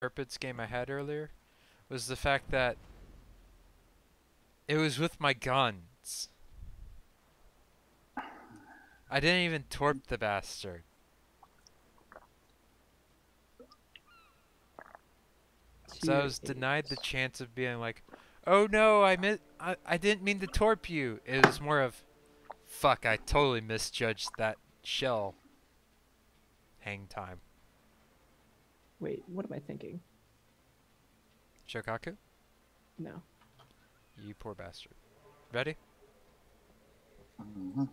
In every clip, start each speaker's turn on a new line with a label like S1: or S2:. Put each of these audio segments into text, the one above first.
S1: Tirpitz game I had earlier was the fact that it was with my guns. I didn't even torp the bastard. So I was denied the chance of being like, "Oh no, I mi- I, I didn't mean to torp you." It was more of, "Fuck, I totally misjudged that shell." Hang time.
S2: Wait, what am I thinking?
S1: Shokaku,
S2: No.
S1: you poor bastard. Ready?
S3: Ugh, mm-hmm.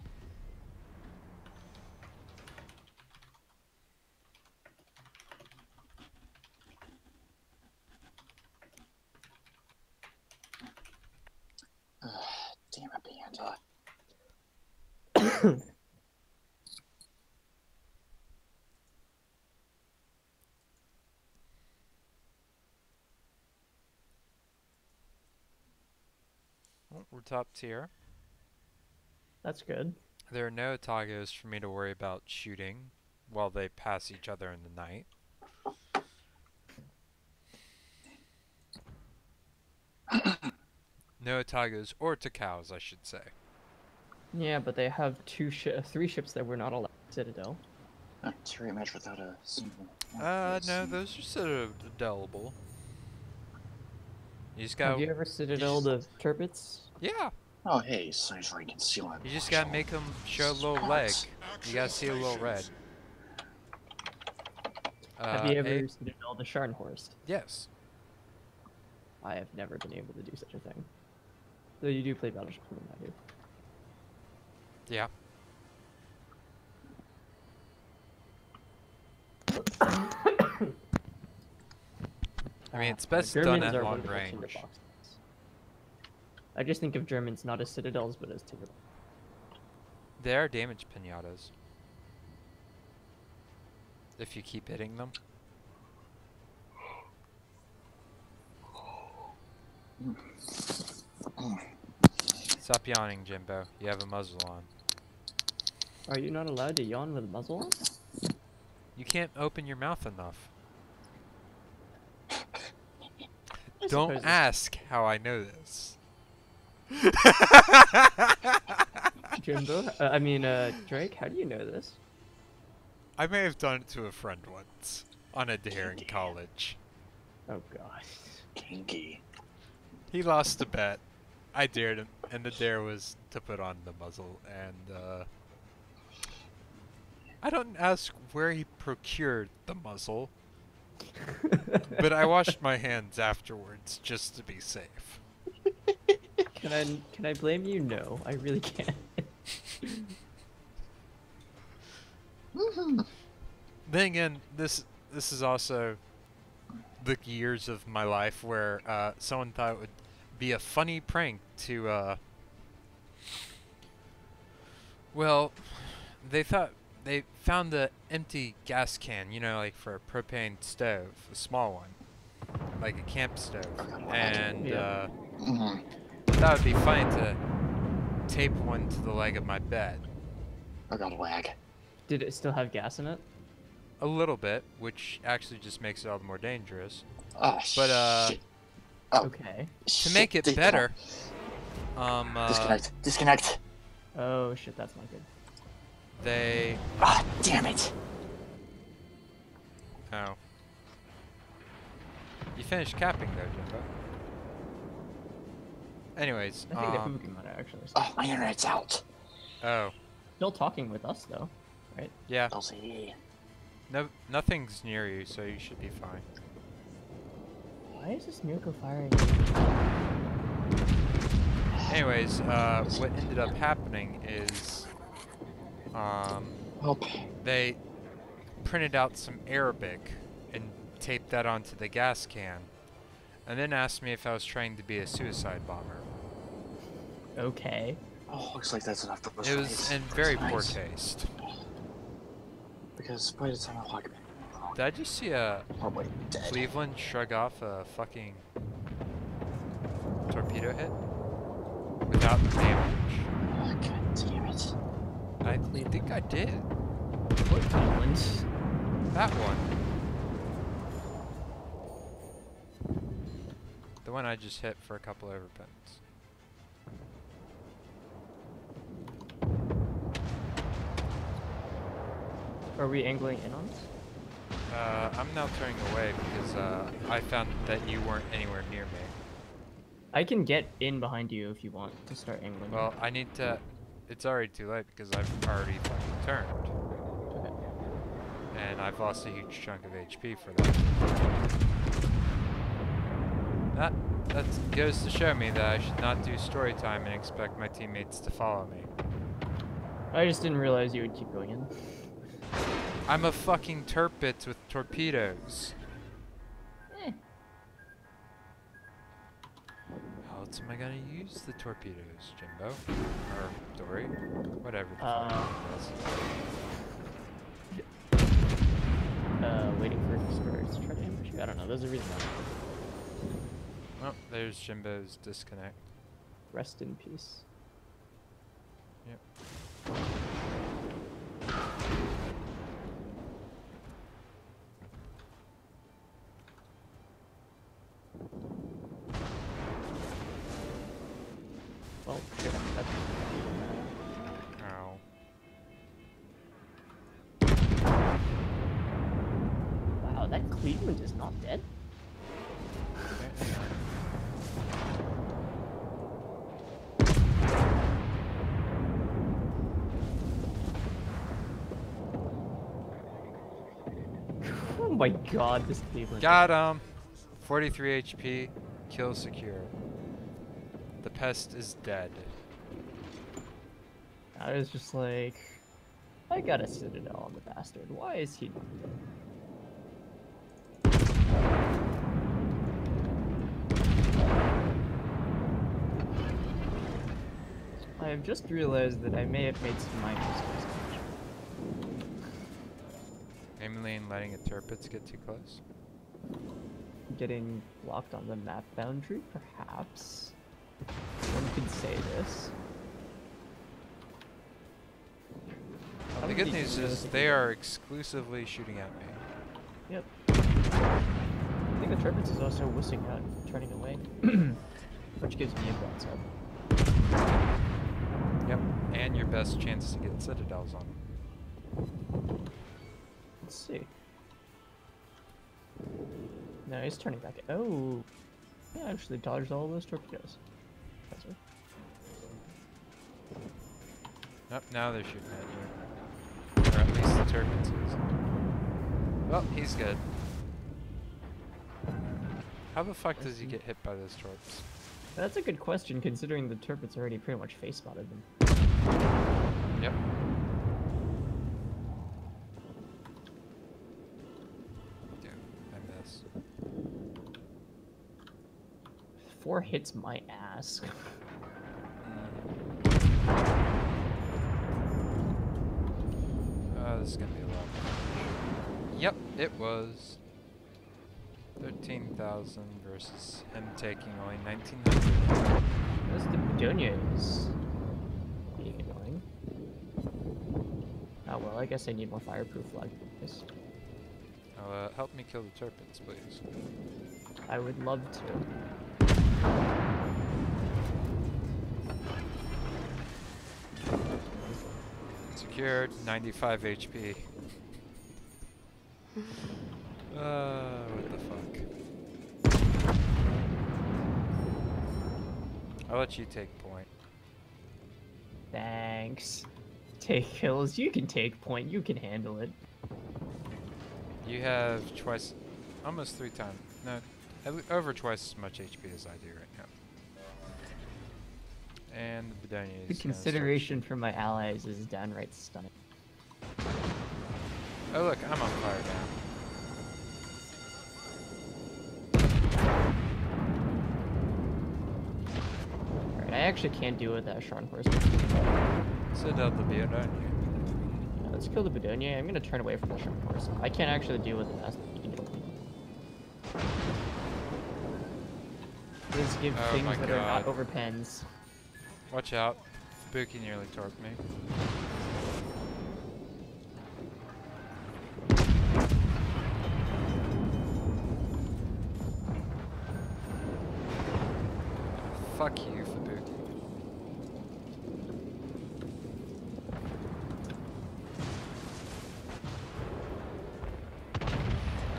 S3: Damn it, Panda.
S1: top tier.
S2: That's good.
S1: There are no Tagos for me to worry about shooting while they pass each other in the night. no Tagos or Takaos, I should say.
S2: Yeah, but they have two shi three ships that were not allowed Citadel.
S3: A Tyrion match without a single.
S1: Uh, no, those are citadel-able. You just
S2: Have
S1: gotta,
S2: you ever Citadel the Tirpitz?
S1: Yeah,
S3: Oh, hey, Science Ray concealment.
S1: you just gotta make him show a little leg. You gotta see a little red. Uh,
S2: Have you ever
S1: A-
S2: Citadel the Scharnhorst?
S1: yes.
S2: I have never been able to do such a thing. Though you do play Battleship more than I do.
S1: Yeah. I mean, it's best done
S2: Germans
S1: at
S2: are
S1: long range.
S2: I just think of Germans not as citadels, but as tinder.
S1: They are damage pinatas. If you keep hitting them. Stop yawning, Jimbo. You have a muzzle on.
S2: Are you not allowed to yawn with a muzzle on?
S1: You can't open your mouth enough. Don't ask how I know this.
S2: Jimbo? Uh, I mean, uh, Drake, how do you know this?
S1: I may have done it to a friend once on a dare in college.
S2: Oh god.
S3: Kinky.
S1: He lost a bet. I dared him, and the dare was to put on the muzzle. And uh, I don't ask where he procured the muzzle, but I washed my hands afterwards just to be safe.
S2: Can I can I blame you? No, I really can't.
S1: Then again, this this is also the years of my life where uh, someone thought it would be a funny prank to. Uh, well, they thought they found the empty gas can, you know, like for a propane stove, a small one, like a camp stove, and
S2: Yeah.
S1: uh,
S3: Mhm.
S1: That would be fine to tape one to the leg of my bed.
S3: I got a lag.
S2: Did it still have gas in it?
S1: A little bit, which actually just makes it all the more dangerous.
S3: Oh,
S1: But, uh,
S3: shit. Oh,
S2: Okay.
S1: To
S3: shit,
S1: make it better, um, uh,
S3: Disconnect. Disconnect.
S2: Oh shit, that's not good.
S1: they
S3: Ah, damn it.
S1: oh. You finished capping though, Jimbo. Anyways,
S2: I think the
S1: um,
S2: Fuki might have actually.
S3: Oh, my internet's out.
S1: oh
S2: Still talking with us though, right?
S1: yeah,
S3: LCD.
S1: no, nothing's near you, so you should be fine.
S2: Why is this Mirko firing?
S1: Anyways, uh, what ended up happening is, um,
S3: Help.
S1: they printed out some Arabic and taped that onto the gas can, and then asked me if I was trying to be a suicide bomber.
S2: Okay.
S3: Oh, looks like that's enough for
S1: It was in very poor
S3: Nice.
S1: taste.
S3: Because by the time I log in,
S1: Did I just see a
S3: I'm probably dead.
S1: Cleveland shrug off a fucking torpedo hit without damage?
S3: Oh, God damn it.
S1: I think I did.
S2: What Cleveland?
S1: That one. The one I just hit for a couple overpens.
S2: Are we angling in on this?
S1: Uh, I'm now turning away because uh, I found that you weren't anywhere near me.
S2: I can get in behind you if you want to start angling.
S1: Well, I need to. It's already too late because I've already fucking turned.
S2: Okay.
S1: And I've lost a huge chunk of HP for that. That that goes to show me that I should not do story time and expect my teammates to follow me.
S2: I just didn't realize you would keep going in.
S1: I'm a fucking Tirpitz with torpedoes.
S2: Eh.
S1: How else am I gonna use the torpedoes, Jimbo? Or Dory? Whatever the
S2: Uh,
S1: fuck.
S2: Uh, waiting for destroyers to try to ambush you. I don't know. There's a reason why.
S1: Oh, there's Jimbo's disconnect.
S2: Rest in peace.
S1: Yep.
S2: Oh my god, this Cleveland.
S1: Got him! 43 HP, kill secure. The pest is dead.
S2: I was just like, I got a citadel on the bastard. Why is he not dead? I have just realized that I may have made some minor mistakes.
S1: Letting a Tirpitz get too close.
S2: Getting blocked on the map boundary, perhaps. One could say this.
S1: The good news is they are exclusively shooting at me.
S2: Yep. I think the Tirpitz is also whistling out and turning away, which gives me a bronze up.
S1: Yep, and your best chance to get citadels on them.
S2: Let's see. No, he's turning back. Oh, yeah, actually dodged all those torpedoes. That's right.
S1: Nope, now they're shooting at you. Or at least the Tirpitz is. Well, oh, he's good. How the fuck does he get hit by those torps?
S2: That's a good question, considering the Tirpitz already pretty much face spotted them.
S1: Yep. Damn, I missed.
S2: Four hits my ass.
S1: Oh, this is gonna be a lot. Yep, it was. 13,000 versus him taking only 1,900.
S2: This the Bedonia is being annoying. Oh well, I guess I need more fireproof. Yes.
S1: Oh, uh, help me kill the Tirpitz, please.
S2: I would love to.
S1: Secured, 95 HP. Uh, what the fuck? I'll let you take point.
S2: Thanks. Take kills. You can take point. You can handle it.
S1: You have twice, almost three times, no, over twice as much HP as I do right now. And the Bedonia
S2: The consideration for my allies is downright stunning.
S1: Oh look, I'm on fire now.
S2: Alright, I actually can't deal with that Scharnhorst.
S1: Citadel the Bedonia.
S2: Yeah, let's kill the Bedonia. I'm gonna turn away from the Scharnhorst. I can't actually deal with the Master. Please give
S1: Oh
S2: things that are not
S1: God.
S2: over pens.
S1: Watch out. Spooky nearly torped me. fuck you, Fubuki.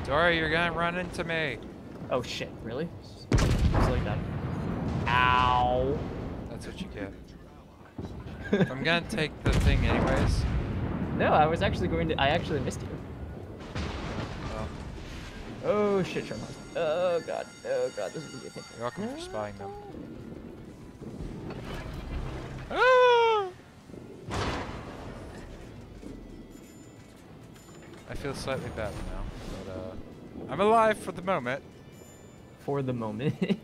S1: Dory, you're gonna run into me.
S2: Oh shit, really? Just like that. Ow.
S1: That's what you get. I'm gonna take the thing anyways.
S2: No, I was actually going to. I actually missed you.
S1: Well,
S2: Oh shit, Sherman. Oh god. Oh god, this is gonna be a thing.
S1: you're welcome for spying them. Ah! I feel slightly better now, but uh, I'm alive for the moment.
S2: For the moment.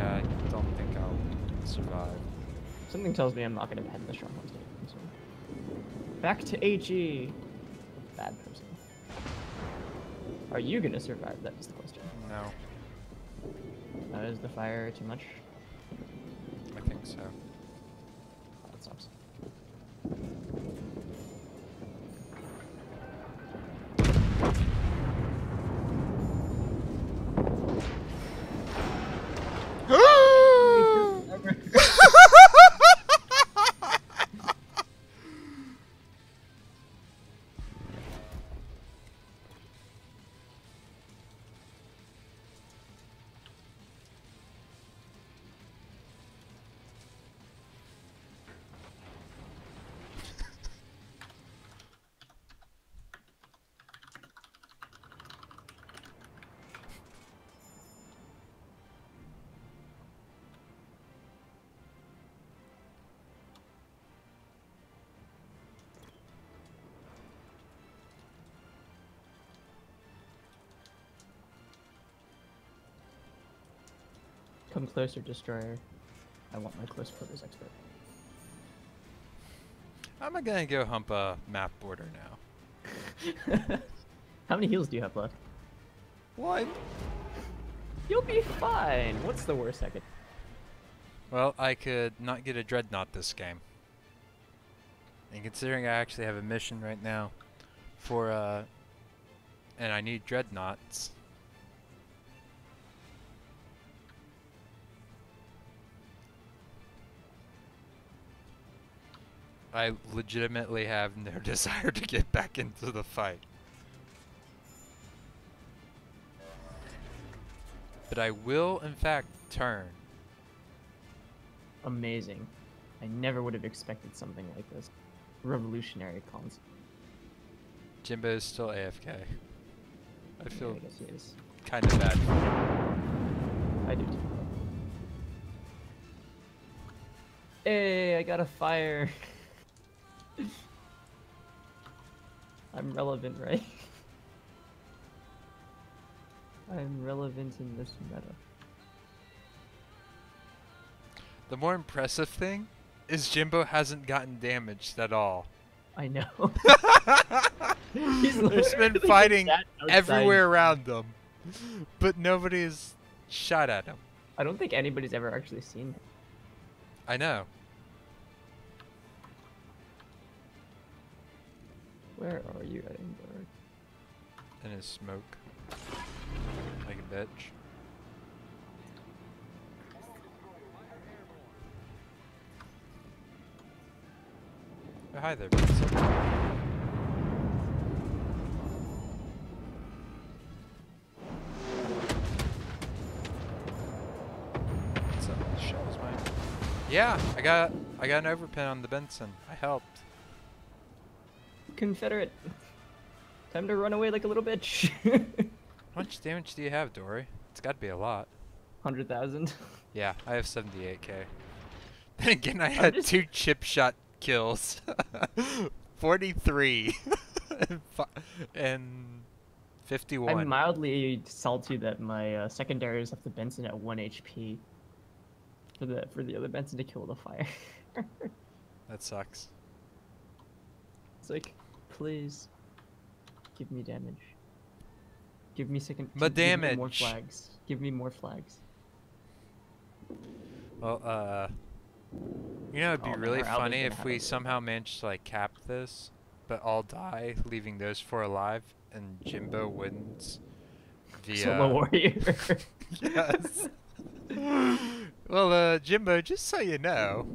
S1: Yeah, I don't think I'll survive.
S2: Something tells me I'm not gonna head in the stronghold state. So. Back to HE. Bad person. Are you gonna survive? That is the question.
S1: No,
S2: Uh, is the fire too much?
S1: I think so.
S2: Come closer, destroyer. I want my close quarters expert.
S1: I'm gonna go hump a map border now.
S2: How many heals do you have left?
S1: One.
S2: You'll be fine. What's the worst I could?
S1: Well, I could not get a dreadnought this game. And considering I actually have a mission right now for uh and I need dreadnoughts. I legitimately have no desire to get back into the fight. But I will in fact turn.
S2: Amazing. I never would have expected something like this. Revolutionary concept.
S1: Jimbo is still AFK. I
S2: Yeah,
S1: feel
S2: I guess he is.
S1: kind of bad.
S2: I do too. Hey, I got a fire. I'm relevant, right? I'm relevant in this meta.
S1: The more impressive thing is Jimbo hasn't gotten damaged at all.
S2: I know. He's
S1: There's been fighting everywhere around them, but nobody's shot at him.
S2: I don't think anybody's ever actually seen him.
S1: I know.
S2: Where are you, Edinburgh?
S1: In his smoke. Like a bitch. Oh, hi there, mine. Yeah, I got I got an overpen on the Benson. I helped.
S2: Confederate. Time to run away like a little bitch.
S1: How much damage do you have, Dory? It's got to be a lot.
S2: Hundred thousand.
S1: Yeah, I have 78k. Then again, I had
S2: just-
S1: two chip shot kills. 43 and, 51.
S2: I'm mildly salty that my uh, secondaries left the Benson at one HP. For the for the other Benson to kill the fire.
S1: that sucks.
S2: it's like, please, give me damage. Give me second.
S1: Ma
S2: give me more flags. Give me more flags.
S1: Well, uh, you know, it'd be
S2: Oh,
S1: really funny if we
S2: a-
S1: somehow managed to like cap this, but all die, leaving those four alive, and Jimbo wins the
S2: Solo warrior.
S1: yes. well, uh, Jimbo, just so you know,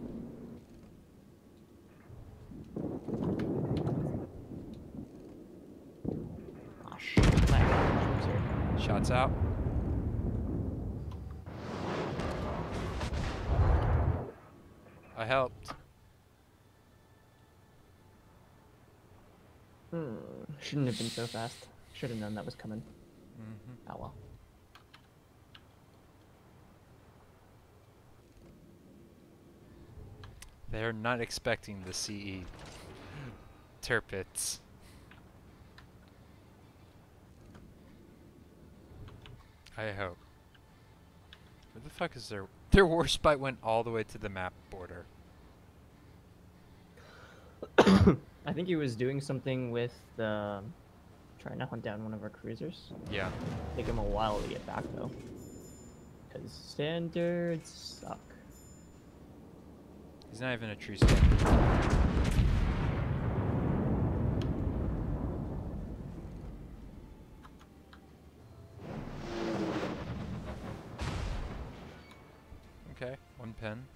S2: Ah, shit. My God,
S1: out. I helped.
S2: Hmm. Shouldn't have been so fast. Should have known that was coming.
S1: hmm
S2: Oh well.
S1: They're not expecting the CE Tirpitz. I hope. Where the fuck is their their Warspite went all the way to the map border.
S2: I think he was doing something with the trying to hunt down one of our cruisers.
S1: Yeah.
S2: Take him a while to get back though. Because standards suck.
S1: He's not even a true standard. Pen.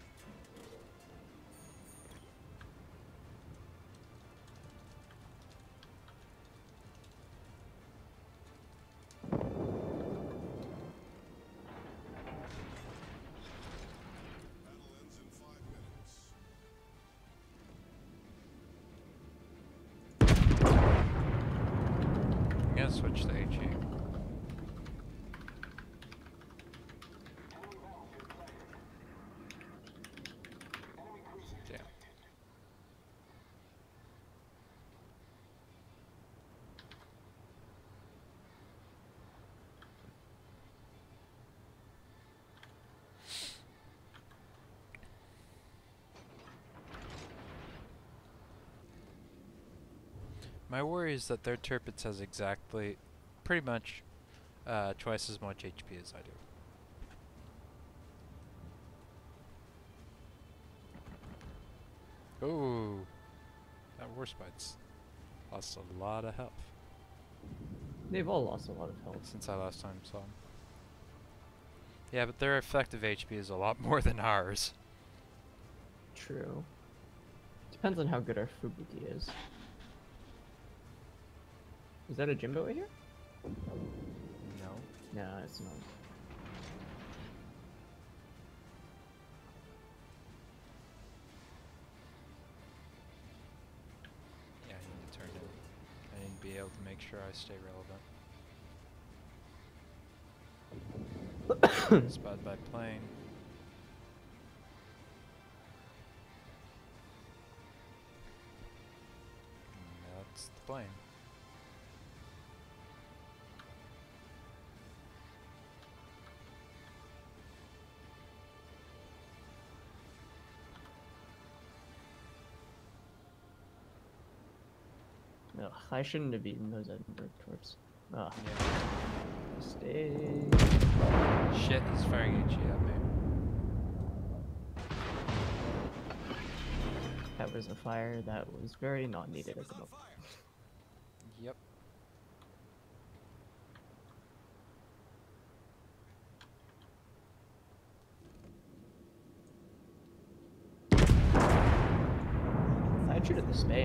S1: My worry is that their Tirpitz has exactly, pretty much, uh, twice as much HP as I do. Ooh, that Warspite's lost a lot of health
S2: They've all lost a lot of health.
S1: since I last time saw them. Yeah, but their effective HP is a lot more than ours.
S2: True. Depends on how good our Fubuki is. Is that a Jimbo right here?
S1: No.
S2: No, it's not.
S1: Yeah, I need to turn it. I need to be able to make sure I stay relevant. Spotted by plane. That's the plane.
S2: Ugh, I shouldn't have eaten those Edinburgh torps. Ugh.
S1: Yeah.
S2: Stay.
S1: Shit, he's firing HE at me.
S2: That was a fire that was very not needed at the moment.
S1: Yep.
S2: I'd shoot at the spay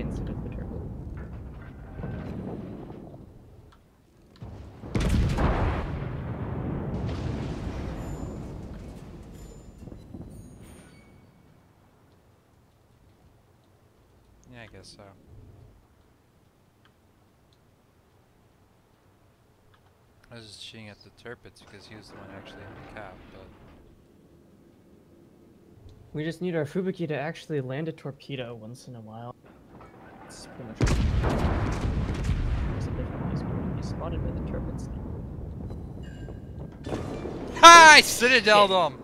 S1: Yeah, I guess so. I was just shooting at the Tirpitz because he was the one actually in the cap, but
S2: We just need our Fubuki to actually land a torpedo once in a while. It's pretty much. There's a different place where spotted by the Tirpitz.
S1: Ha! I citadeled him!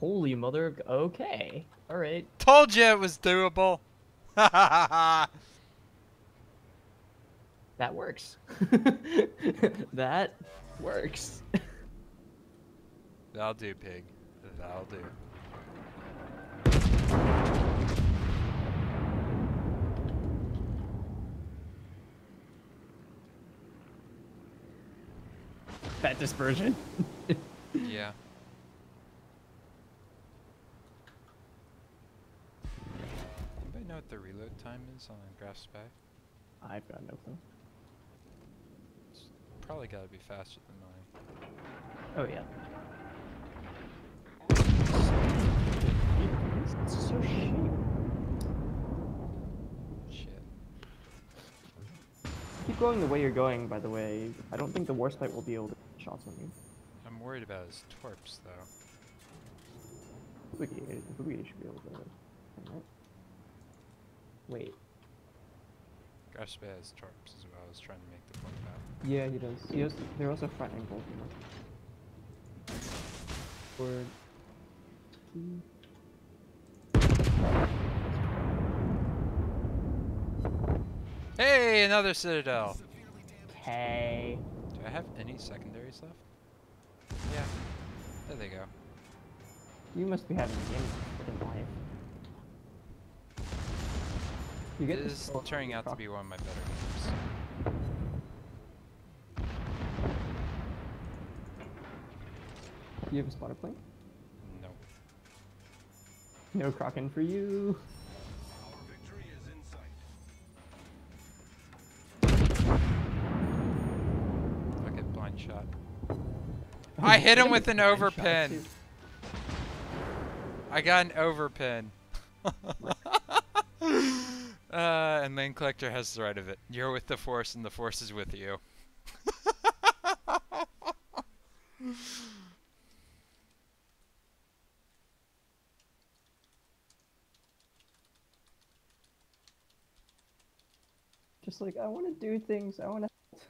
S2: Holy mother! of Okay, all right.
S1: Told you it was doable! Ha ha ha ha!
S2: That works. that works.
S1: That'll do, pig. That'll do.
S2: that dispersion.
S1: time is on Graf Spee?
S2: I've got no clue.
S1: It's probably gotta be faster than mine.
S2: Oh yeah. It's so cheap.
S1: Shit.
S2: Keep going the way you're going, by the way. I don't think the Warspite will be able to get shots on you.
S1: I'm worried about his torps though.
S2: Boogie, Boogie should be able to. Alright. Wait.
S1: Graf Spee has torps as well. I was trying to make the point about.
S2: Yeah, he does. He has. They're also front angle. Or.
S1: Hey, another Citadel!
S2: Okay.
S1: Do I have any secondaries left? Yeah. There they go.
S2: You must be having games in life. You get
S1: This is
S2: oh,
S1: turning out to be one of my better games.
S2: You have a spotter plane?
S1: No.
S2: No Kraken for you.
S1: Blind shot. Oh, I hit him with an
S2: overpen.
S1: I got an overpen. uh, and Lane Collector has the right of it. You're with the Force, and the Force is with you.
S2: Just like I want to do things. I want to.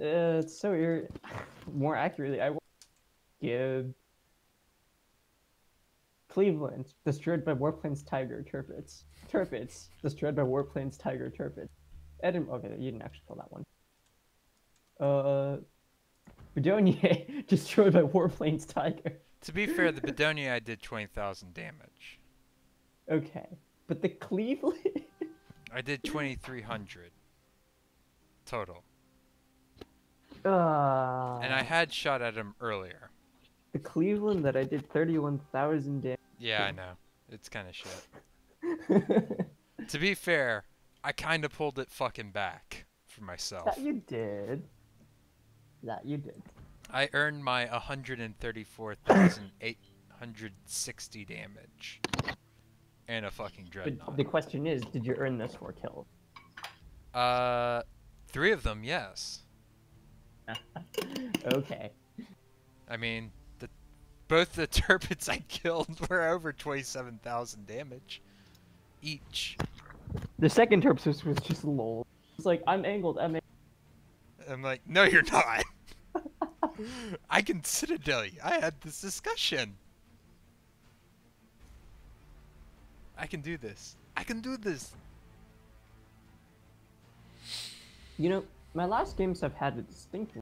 S2: uh, it's so ir- More accurately, I want to give Cleveland destroyed by warplanes, Tiger Tirpitz. Tirpitz destroyed by warplanes, Tiger Tirpitz. Edinburgh. Okay, you didn't actually kill that one. Uh, Bedonia destroyed by warplanes, Tiger.
S1: To be fair, the Bedonia I did 20,000 damage.
S2: Okay, but the Cleveland.
S1: I did 2,300 total.
S2: uh,
S1: And I had shot at him earlier.
S2: the Cleveland that I did thirty-one thousand damage.
S1: Yeah, I know. It's kind of shit. To be fair, I kind of pulled it fucking back for myself.
S2: that you did. That you did.
S1: I earned my 134,860 damage. And a fucking dreadnought.
S2: But the question is, did you earn those four kills?
S1: Uh, three of them, yes.
S2: okay.
S1: I mean, both the Tirpitz I killed were over 27,000 damage each.
S2: The second Tirpitz was just lol. It's like I'm angled. I'm. Ang-
S1: I'm like, no, you're not. I can citadel you. I had this discussion. I can do this. I can do this.
S2: you know, my last games have had a distinct